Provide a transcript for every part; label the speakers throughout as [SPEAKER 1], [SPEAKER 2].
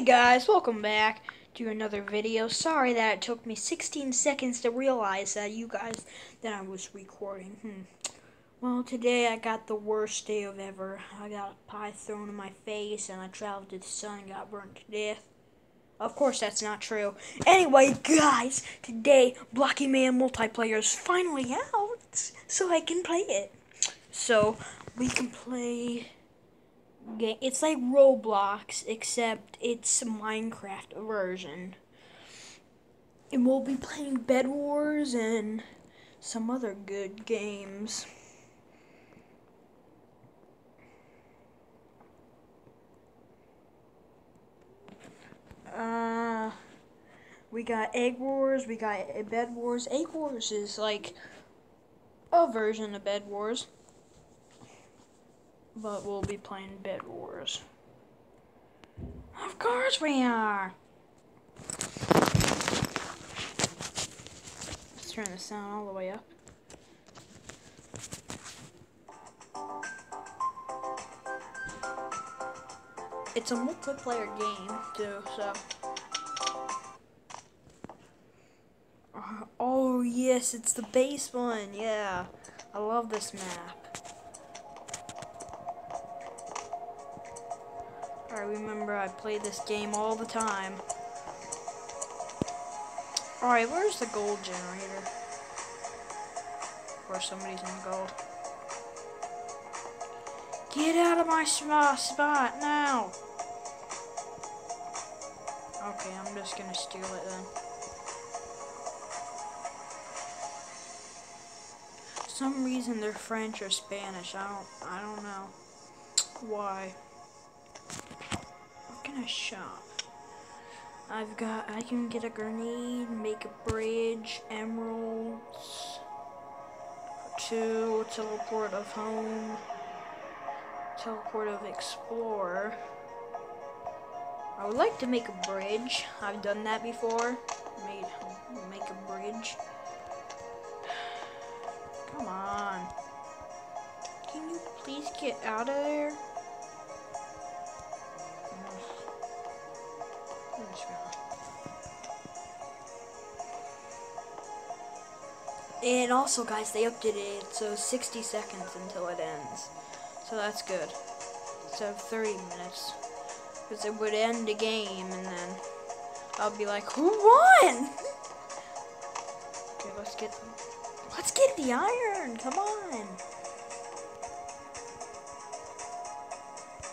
[SPEAKER 1] Hey guys, welcome back to another video. Sorry that it took me 16 seconds to realize that you guys that I was recording. Hmm. Well, today I got the worst day of ever. I got a pie thrown in my face and I traveled to the sun and got burned to death. Of course that's not true. Anyway, guys, today Blockman multiplayer is finally out so I can play it. So, we can play game. It's like Roblox, except it's Minecraft version. And we'll be playing Bed Wars and some other good games. Uh, we got Egg Wars, we got Bed Wars. Egg Wars is like a version of Bed Wars but we'll be playing Bed Wars. Of course we are! Let's turn the sound all the way up. It's a multiplayer game, too, so... Oh, yes, it's the base one, yeah. I love this map. I remember I played this game all the time. Alright, where's the gold generator? Where somebody's in gold. Get out of my uh, spot now! Okay, I'm just gonna steal it then. some reason they're French or Spanish. I don't I don't know why I shop? I've got, I can get a grenade, make a bridge, emeralds, two, teleport of home, teleport of explorer. I would like to make a bridge. I've done that before. Made, make a bridge. Come on. Can you please get out of there? And also, guys, they updated it, so 60 seconds until it ends. So that's good. So 30 minutes. Because it would end the game, and then I'll be like, who won? okay, let's get, let's get the iron, come on.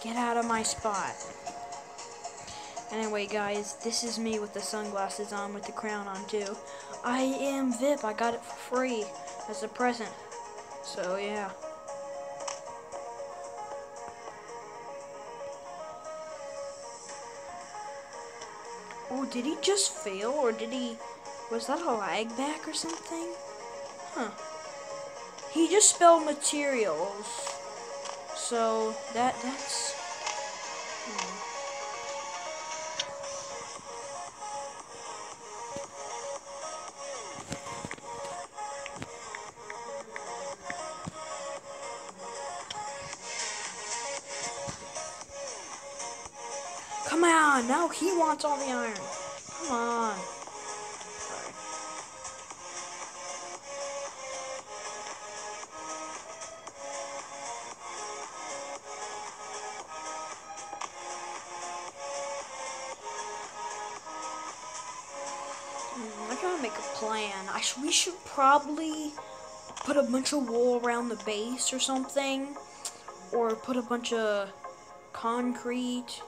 [SPEAKER 1] Get out of my spot. Anyway, guys, this is me with the sunglasses on with the crown on, too. I am VIP. I got it for free as a present. So, yeah. Oh, did he just fail? Or did he... Was that a lag back or something? Huh. He just spelled materials. So, that that's... on, now he wants all the iron. Come on. Hmm, I gotta make a plan. I sh we should probably put a bunch of wool around the base or something. Or put a bunch of concrete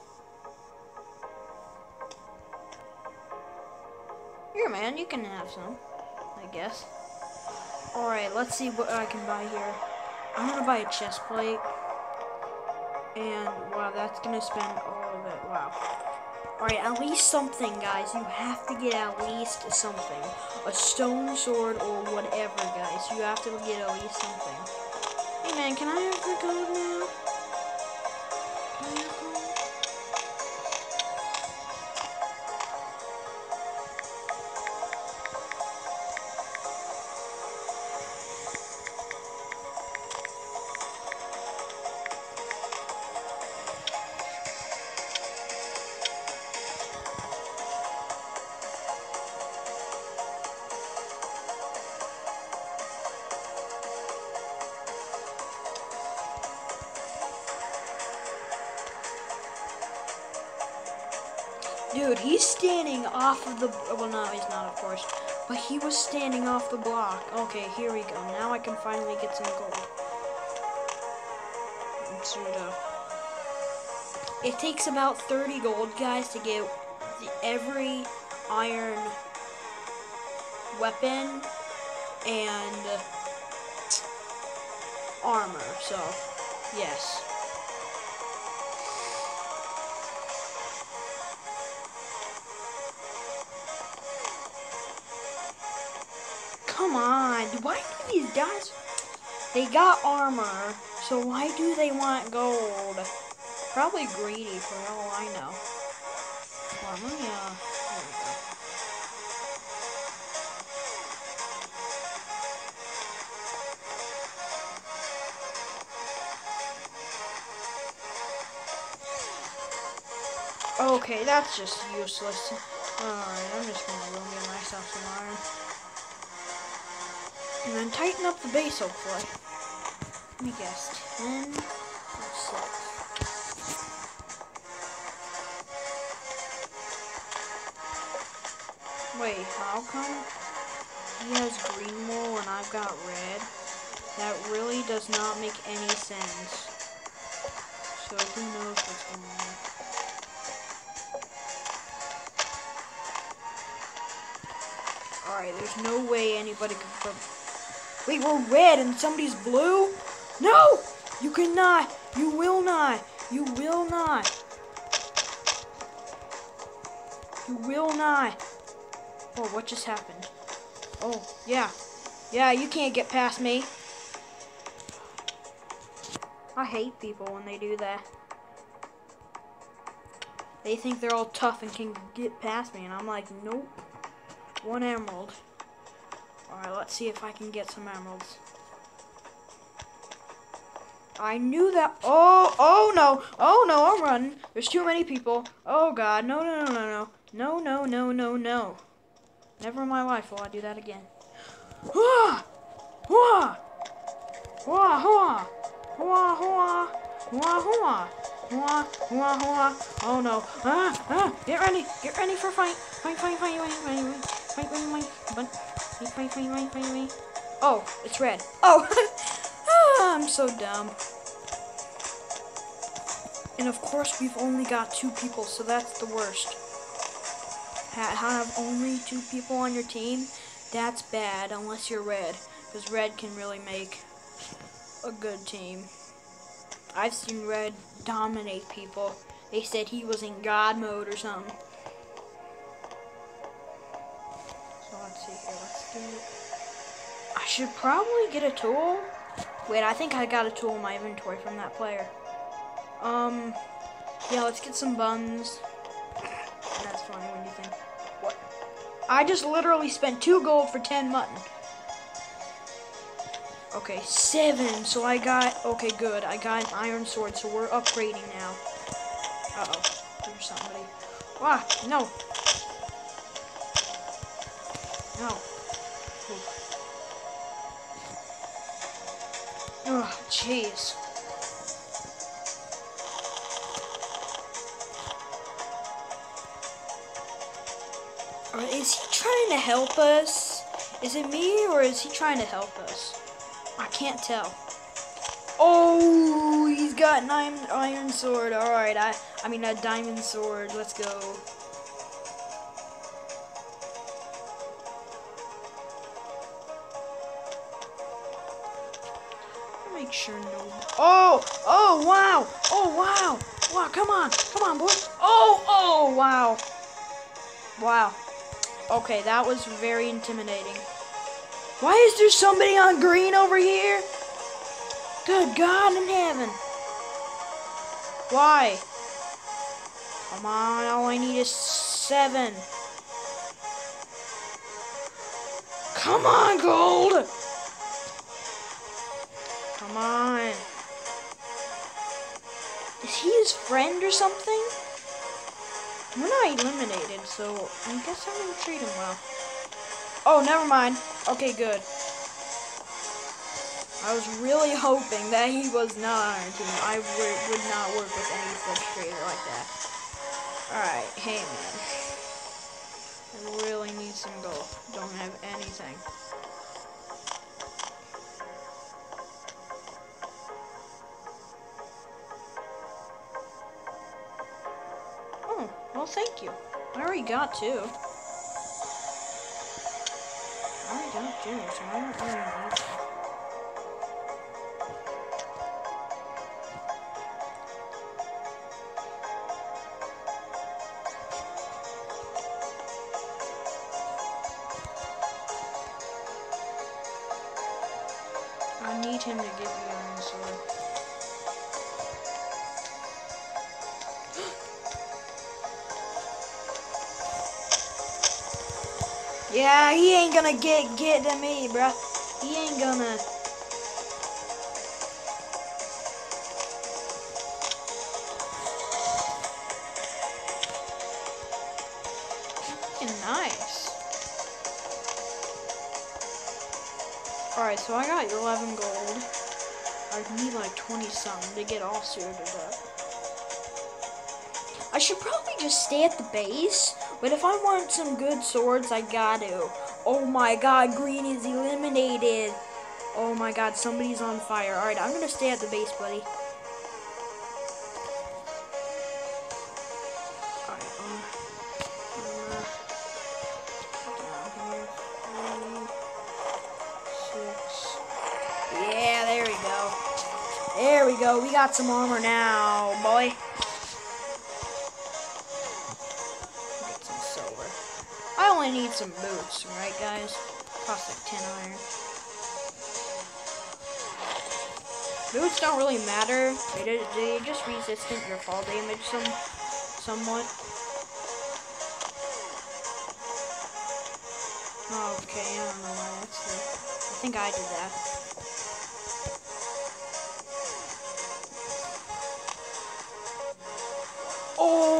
[SPEAKER 1] man, you can have some, I guess. Alright, let's see what I can buy here. I'm gonna buy a chest plate. And, wow, that's gonna spend all of it. Wow. Alright, at least something, guys. You have to get at least something. A stone sword or whatever, guys. You have to get at least something. Hey, man, can I have the code now? The. Well, no, he's not, of course. But he was standing off the block. Okay, here we go. Now I can finally get some gold. It takes about 30 gold, guys, to get the, every iron weapon and armor. So, yes. Come on. Why do these guys... They got armor, so why do they want gold? Probably greedy for all I know. Armor, yeah. Okay, that's just useless. Alright, I'm just gonna go get myself some iron. And then tighten up the base, hopefully. Let me guess. 10 or 6. Wait, how come he has green wool and I've got red? That really does not make any sense. So who knows what's going on. Alright, there's no way anybody could Wait, we're red and somebody's blue? No! You cannot! You will not! You will not! You will not! Oh, what just happened? Oh, yeah. Yeah, you can't get past me. I hate people when they do that. They think they're all tough and can get past me, and I'm like, nope. One emerald. Alright, let's see if I can get some emeralds. I knew that. Oh, oh no. Oh no, I'm running. There's too many people. Oh god. No, no, no, no, no. No, no, no, no, no. Never in my life will I do that again. Wah! Wah! Wah, wah! Wah, wah! Wah, wah! Wah, wah, wah! Oh no. Ah, ah! Get ready! Get ready for fight! Fight, fight, fight, fight, fight, fight, fight, fight, fight, fight. Wait, wait, wait, wait, wait. Oh, it's red. Oh, ah, I'm so dumb. And of course, we've only got two people, so that's the worst. Have only two people on your team, that's bad, unless you're red. Because red can really make a good team. I've seen red dominate people. They said he was in God mode or something. Should probably get a tool. Wait, I think I got a tool in my inventory from that player. Um, yeah, let's get some buns. That's funny when you think, what? I just literally spent two gold for 10 mutton. Okay, seven. So I got, okay, good. I got an iron sword, so we're upgrading now. Uh-oh, there's somebody. Ah, no. No. Jeez. Uh, is he trying to help us? Is it me or is he trying to help us? I can't tell. Oh, he's got an iron sword. All right, I I mean a diamond sword. Let's go. Oh, oh, wow. Oh, wow. Wow, come on. Come on, boy. Oh, oh, wow. Wow. Okay, that was very intimidating. Why is there somebody on green over here? Good God in heaven. Why? Come on, all I need is seven. Come on, gold! Come on. Is he his friend or something? We're not eliminated, so I guess I'm gonna treat him well. Oh, never mind. Okay, good. I was really hoping that he was not on our team. I would, would not work with any such trader like that. Alright, hey man. I really need some gold. Don't have anything. Well thank you. I already got two. I already got two, so I don't really need them. Yeah, he ain't gonna get get to me, bruh. He ain't gonna. Nice. Alright, so I got 11 gold. I need like 20 something to get all suited up. I should probably just stay at the base, but if I want some good swords, I got to. Oh my god, green is eliminated. Oh my god, somebody's on fire. Alright, I'm gonna stay at the base, buddy. Uh. Three, six. Yeah, there we go. There we go. We got some armor now, boy. I only need some boots, right, guys? Cost like 10 iron. Boots don't really matter. They just, they just resistant your fall damage some, somewhat. Okay, I don't know why that's there. I think I did that. Oh,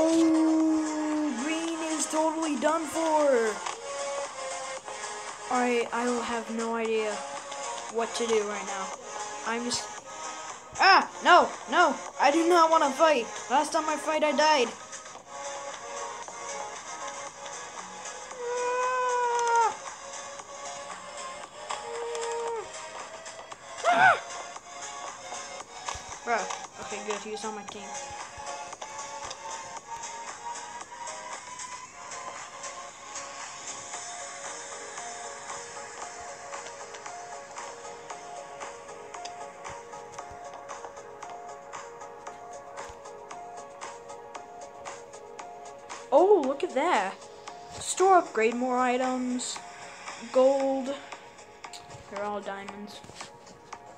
[SPEAKER 1] I will have no idea what to do right now. I'm just... Ah! No! No! I do not want to fight! Last time I fight, I died. Ah! Bruh. Okay, good. He's on my team. Upgrade more items. Gold. They're all diamonds.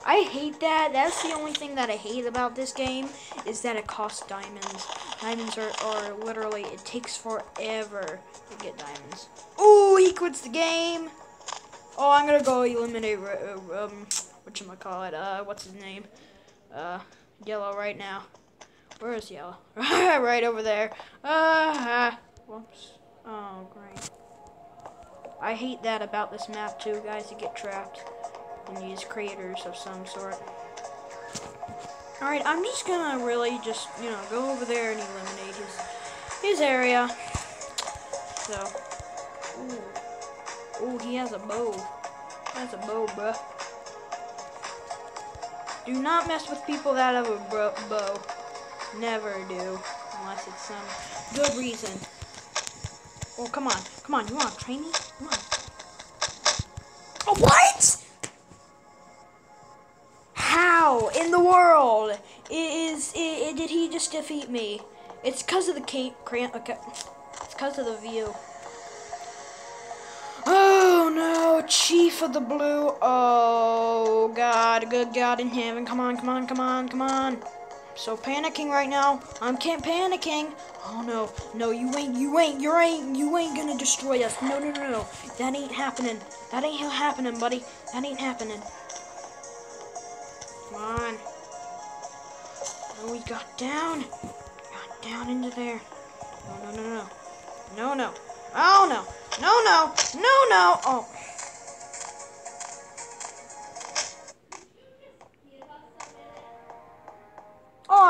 [SPEAKER 1] I hate that. That's the only thing that I hate about this game is that it costs diamonds. Diamonds are, are literally, it takes forever to get diamonds. Oh, he quits the game. Oh, I'm gonna go eliminate, uh, um, whatchamacallit, uh, what's his name? Uh, yellow right now. Where is yellow? right over there. Uh, whoops. Oh, great. I hate that about this map too, guys. You get trapped in these craters of some sort. Alright, I'm just gonna really just, you know, go over there and eliminate his, his area. So, ooh. Ooh, he has a bow. That's a bow, bruh. Do not mess with people that have a bow. Never do. Unless it's some good reason. Oh, come on. Come on. You want to train me? Come on. Oh, what? How in the world is, is, did he just defeat me? It's because of the cran uh, okay. It's because of the view. Oh no, Chief of the Blue. Oh God, good God in heaven. Come on, come on, come on, come on. So panicking right now. I'm can't panicking. Oh no, no, you ain't, you ain't, you ain't, you ain't gonna destroy us. No, no, no, no. That ain't happening. That ain't happening, buddy. That ain't happening. Come on. Oh, we got down. Got down into there. No, no, no, no. No, no. Oh no. No, no. No, no. Oh.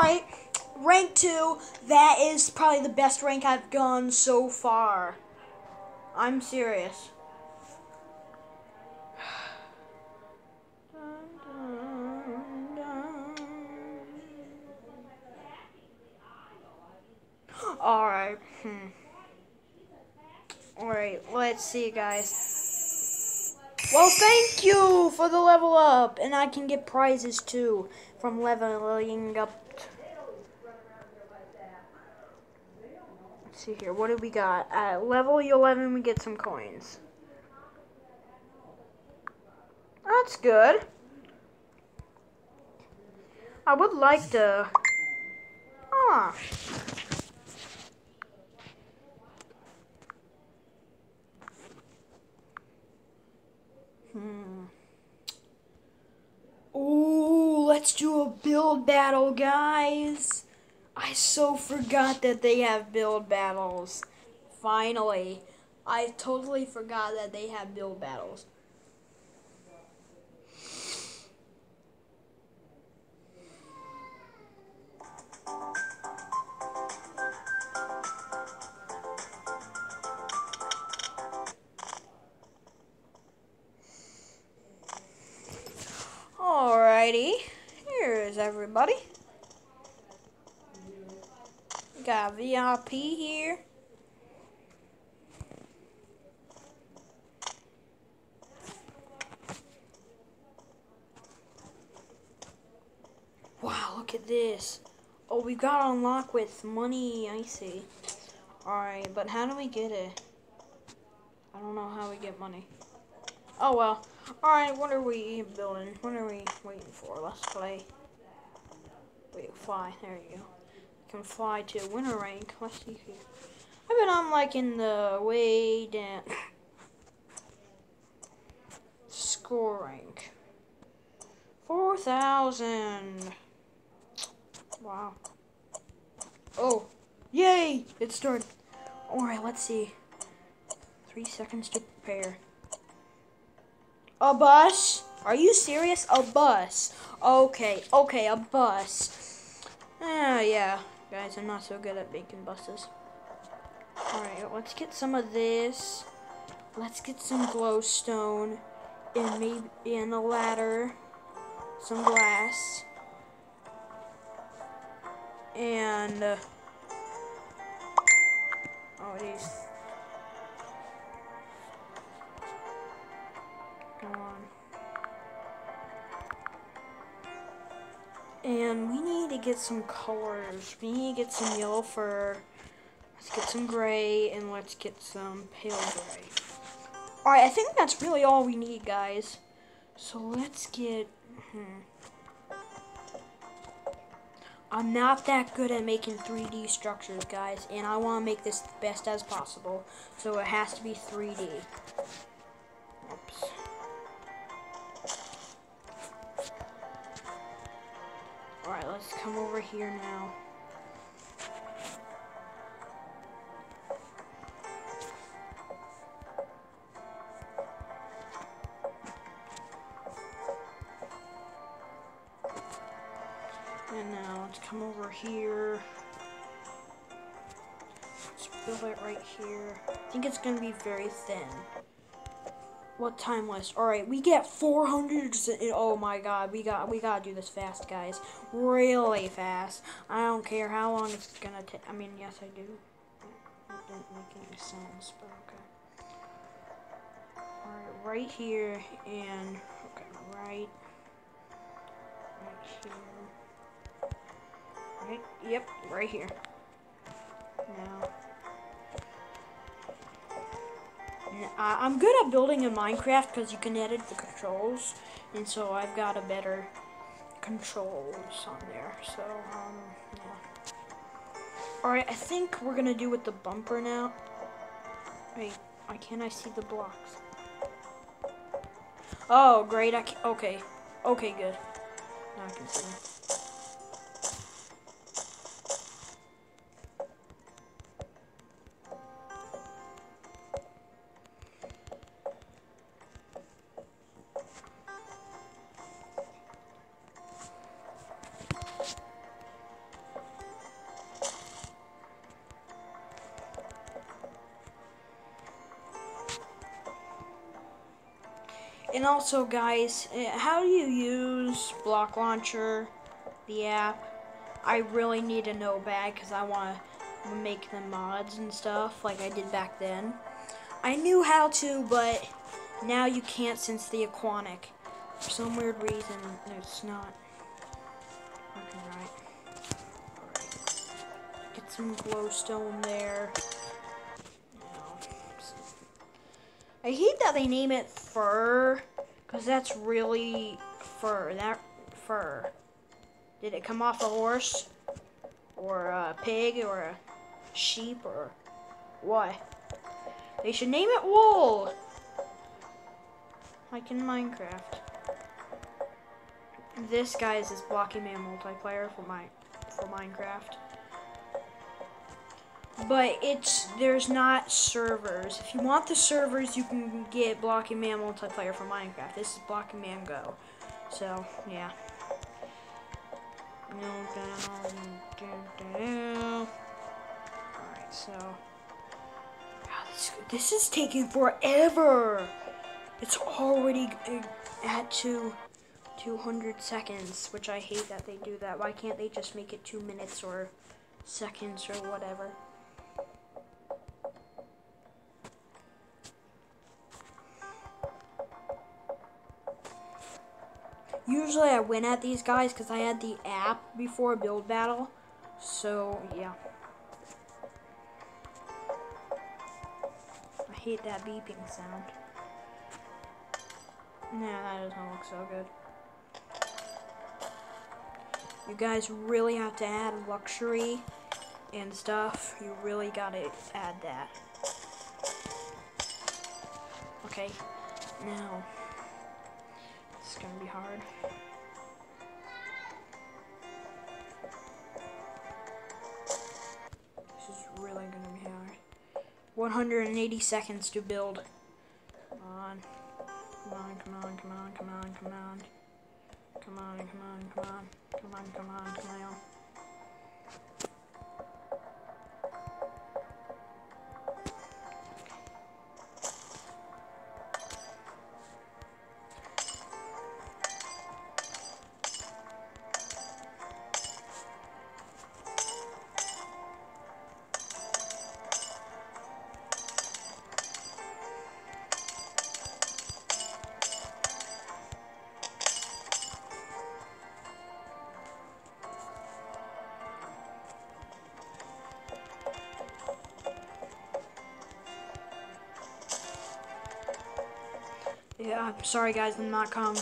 [SPEAKER 1] Alright, rank 2. That is probably the best rank I've gone so far. I'm serious. Alright. Hmm. Alright, let's see, guys. Well, thank you for the level up. And I can get prizes, too, from leveling up. See here. What do we got? At level 11, we get some coins. That's good. I would like to... Ah. Hmm. Ooh, let's do a build battle, guys. I so forgot that they have build battles. Finally. I totally forgot that they have build battles. Alrighty, here's everybody. Got VIP here. Wow, look at this. Oh, we got unlocked with money, I see. Alright, but how do we get it? I don't know how we get money. Oh well. Alright, what are we building? What are we waiting for? Let's play. Wait, fly. There you go. Can fly to winter rank. Let's see here. I bet I'm like in the way down. Score rank. 4,000. Wow. Oh. Yay! It started. Alright, let's see. Three seconds to prepare. A bus? Are you serious? A bus. Okay, okay, a bus. Ah, yeah. Guys, I'm not so good at making buses. Alright, let's get some of this. Let's get some glowstone. And maybe in a ladder. Some glass. And... Uh, oh, these. And we need to get some colors. We need to get some yellow fur. Let's get some gray and let's get some pale gray. Alright, I think that's really all we need, guys. So let's get... Hmm. I'm not that good at making 3D structures, guys, and I want to make this the best as possible. So it has to be 3D. Alright, let's come over here now. And now let's come over here. Let's build it right here. I think it's going to be very thin. What time was? All right, we get 400. Oh my God, we got we gotta do this fast, guys. Really fast. I don't care how long it's gonna take. I mean, yes, I do. It didn't make any sense, but okay. All right, right here and okay, right, right here. Right. Yep, right here. Now. I'm good at building in Minecraft because you can edit the controls, and so I've got a better controls on there. So, um, yeah. Alright, I think we're gonna do with the bumper now. Wait, why can't I see the blocks? Oh, great, I can, okay. Okay, good. Now I can see And also, guys, eh, how do you use Block Launcher, the app? I really need to know bad because I want to make the mods and stuff like I did back then. I knew how to, but now you can't since the Aquanic. For some weird reason, it's not working right. Get some glowstone there. I hate that they name it fur, because that's really fur. That fur. Did it come off a horse? Or a pig? Or a sheep? Or what? They should name it wool. Like in Minecraft. This, guys, is Blockman multiplayer for my for Minecraft. But it's there's not servers. If you want the servers, you can get Blockman multiplayer for Minecraft. This is Blockman Go. So yeah. Alright, so this, this is taking forever. It's already uh, at two 200 seconds, which I hate that they do that. Why can't they just make it two minutes or seconds or whatever? Usually I win at these guys because I had the app before Build Battle. So, yeah. I hate that beeping sound. Nah, that doesn't look so good. You guys really have to add luxury and stuff. You really gotta add that. Okay, now, it's gonna be hard. This is really gonna be hard. 180 seconds to build. Come on. Come on, come on, come on, come on, come on. Come on, come on, come on. Come on, come on, come on. Yeah, I'm sorry guys, I'm not come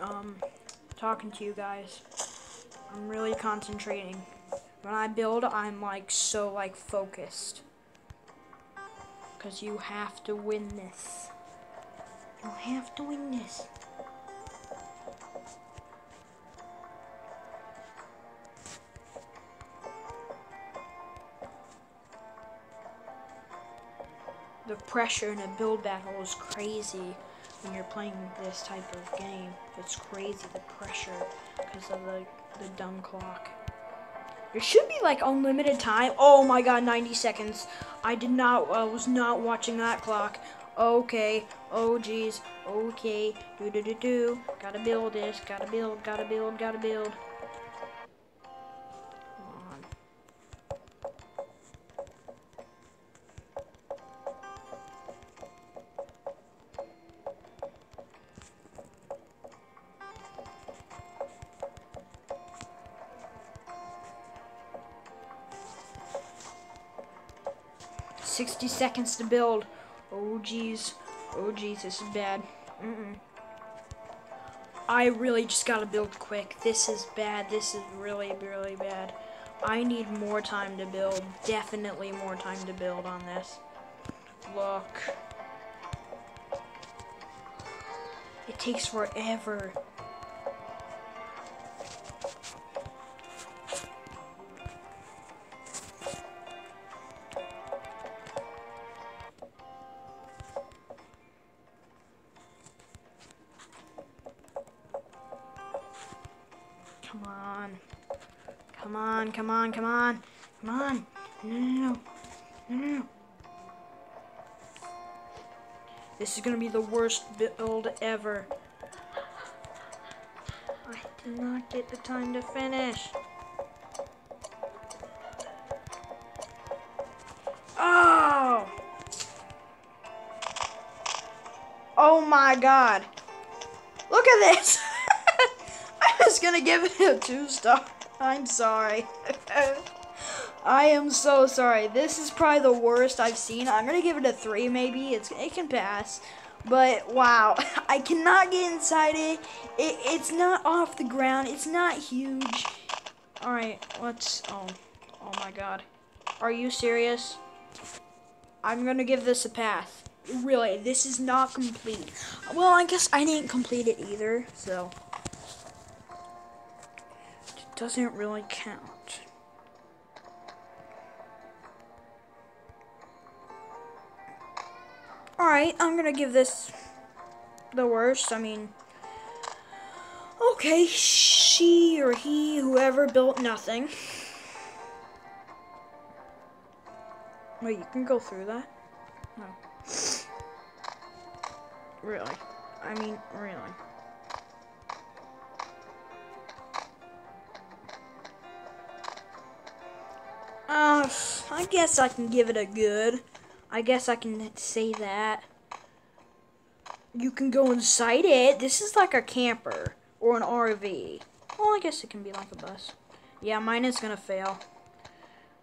[SPEAKER 1] um, talking to you guys. I'm really concentrating. When I build, I'm like so like focused. Cause you have to win this. You have to win this. Pressure in a build battle is crazy when you're playing this type of game. It's crazy, the pressure, because of the, the dumb clock. There should be like unlimited time. Oh my god, 90 seconds. I did not, I was not watching that clock. Okay, oh geez, okay, do do do do. Gotta build this, gotta build, gotta build, gotta build. Seconds to build. Oh, jeez. Oh, jeez, this is bad. Mm -mm. I really just gotta build quick. This is bad. This is really, really bad. I need more time to build. Definitely more time to build on this. Look. It takes forever. On. Come on, come on, come on. Come on. No, no, no. No, no, This is gonna be the worst build ever. I did not get the time to finish. Oh! Oh my god. Look at this! Was gonna give it a two star. I'm sorry. I am so sorry. This is probably the worst I've seen. I'm gonna give it a three, maybe. It's it can pass, but wow, I cannot get inside it. it it's not off the ground. It's not huge. All right, let's. Oh, oh my God. Are you serious? I'm gonna give this a pass. Really, this is not complete. Well, I guess I didn't complete it either, so doesn't really count. Alright, I'm gonna give this the worst. I mean, okay, she or he, whoever built nothing. Wait, you can go through that? No. Really? I mean, really. Uh, I guess I can give it a good. I guess I can say that. You can go inside it. This is like a camper or an RV. Well, I guess it can be like a bus. Yeah, mine is going to fail.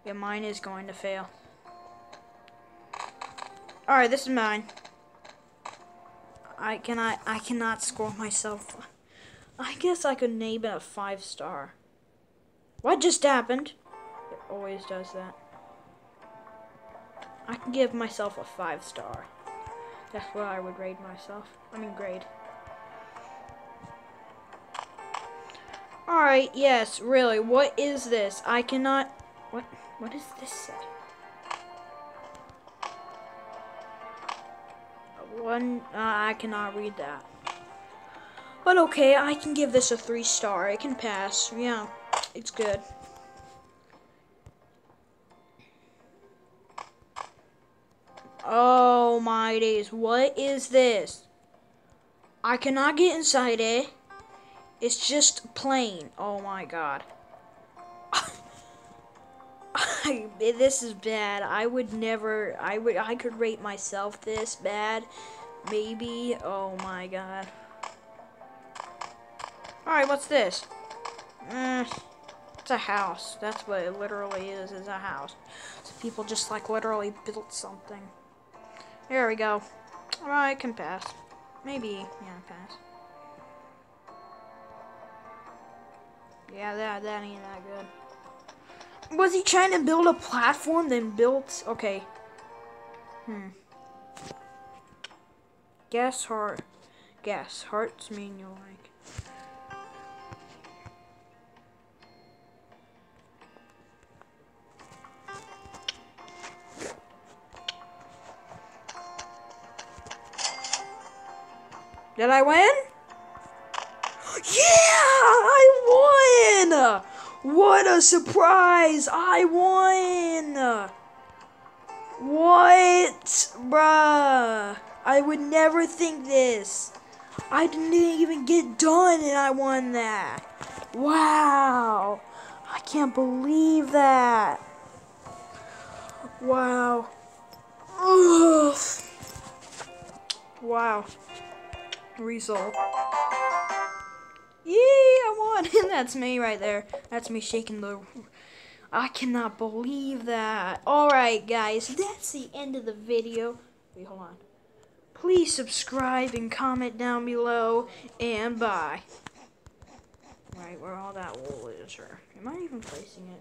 [SPEAKER 1] Yeah, mine is going to fail. Alright, this is mine. I cannot I cannot score myself. I guess I could name it a five star. What just happened? Always does that. I can give myself a five star. That's what I would rate myself. I mean, grade. Alright, yes, really, what is this? I cannot... What? What does this? One, uh, I cannot read that. But okay, I can give this a three star. It can pass. Yeah, it's good. Oh my days, what is this? I cannot get inside it. It's just plain. Oh my god. I, this is bad. I would never, I would, I could rate myself this bad. Maybe. Oh my god. Alright, what's this? Eh, it's a house. That's what it literally is, is a house. So people just like literally built something. There we go. I can pass. Maybe, yeah, pass. Yeah, that, that ain't that good. Was he trying to build a platform, then built... Okay. Hmm. Guess heart. Guess. Hearts mean you like. Did I win? Yeah! I won! What a surprise! I won! What? Bruh. I would never think this. I didn't even get done and I won that. Wow. I can't believe that. Wow. Ugh. Wow result. Yeah, I won. And that's me right there. That's me shaking the... I cannot believe that. Alright, guys. That's the end of the video. Wait, hold on. Please subscribe and comment down below. And bye. Right, where all that wool is. Or am I even placing it?